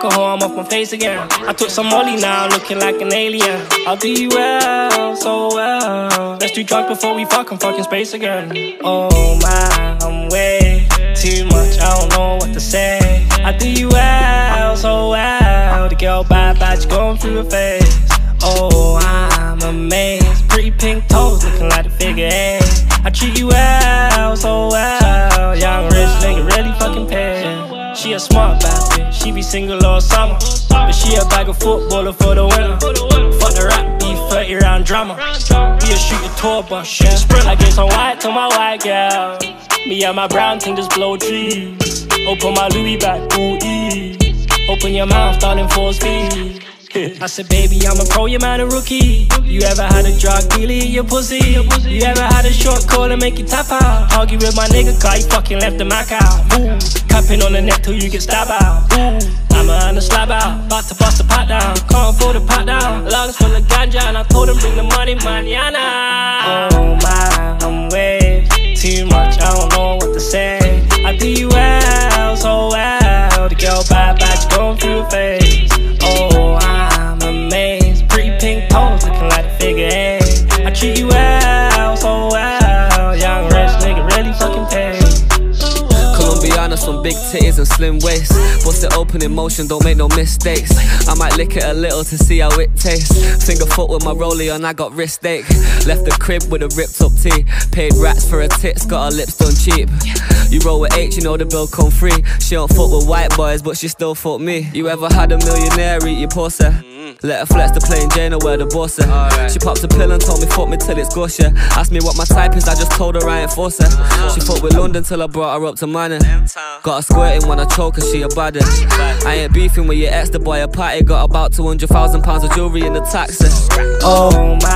hoe, I'm off my face again. I took some molly now, looking like an alien. I'll do you well, so well. Let's do drugs before we fuck, I'm fucking space again. Oh my, I'm way too much, I don't know what to say. I do you well, so well. The girl bad, bad, she going through a phase. Oh, I'm amazed. Pretty pink toes, looking like a figure eight. I treat you well, so well. Young She a smart bad bitch, she be single all summer. But she a bag of footballer for the winter. Fuck the rap beef, 30 round drama. We a shoot a tour bus, yeah. Sprint, I get some white to my white girl. Me and my brown thing just blow trees. Open my Louis back, ooh ee. Open your mouth, darling, full speed. I said, baby, I'm a pro, your man a rookie. You ever had a drug dealer in your pussy? You ever had a short call and make you tap out? Argue with my nigga, cause he fucking left the Mac out. Ooh, capping on the neck till you get stabbed out. Ooh, I'm a hand to slab out, about to bust the pat down. Can't afford a pat down. Lungs full of ganja, and I told him bring the money, manana. Some big titties and slim waist. Bust it open in motion, don't make no mistakes. I might lick it a little to see how it tastes. Finger foot with my rollie on, I got wrist ache. Left the crib with a ripped up tee. Paid rats for her tits, got her lips done cheap. You roll with H, you know the bill come free. She don't fuck with white boys, but she still fuck me. You ever had a millionaire eat your pussy? Let her flex the plain Jane or wear the bossy. She popped a pill and told me fuck me till it's gusher. Asked me what my type is, I just told her I ain't fuss her. She fucked with London till I brought her up to money. Got her squirting when I choke her, she a baddie. I ain't beefing with your ex, the boy a party. Got about 200,000 pounds of jewelry in the taxi. Oh my,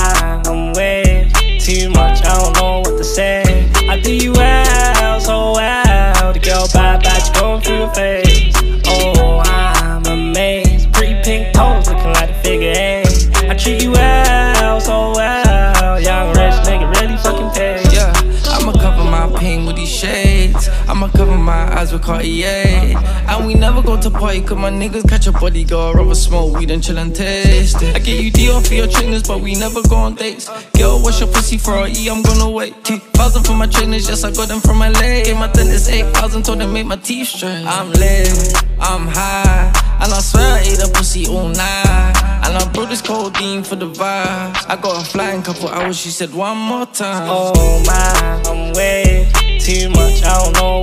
treat you well, so well. Young rich nigga, really fucking pay. Yeah, I'ma cover my pain with these shades. I'ma cover my eyes with Cartier. And we never go to party, cause my niggas catch a body girl. Rather smoke weed and chill and taste it. I get you deal for your trainers, but we never go on dates. Girl, what's your pussy for E? I'm gonna wait. 2,000 for my trainers, yes, I got them from LA. Gave my dentist 8,000, told them make my teeth straight. I'm lit, I'm high. And I swear I ate a pussy all night. And I brought this codeine for the vibes. I got a in couple hours, she said one more time. Oh my, I'm way too much, I don't know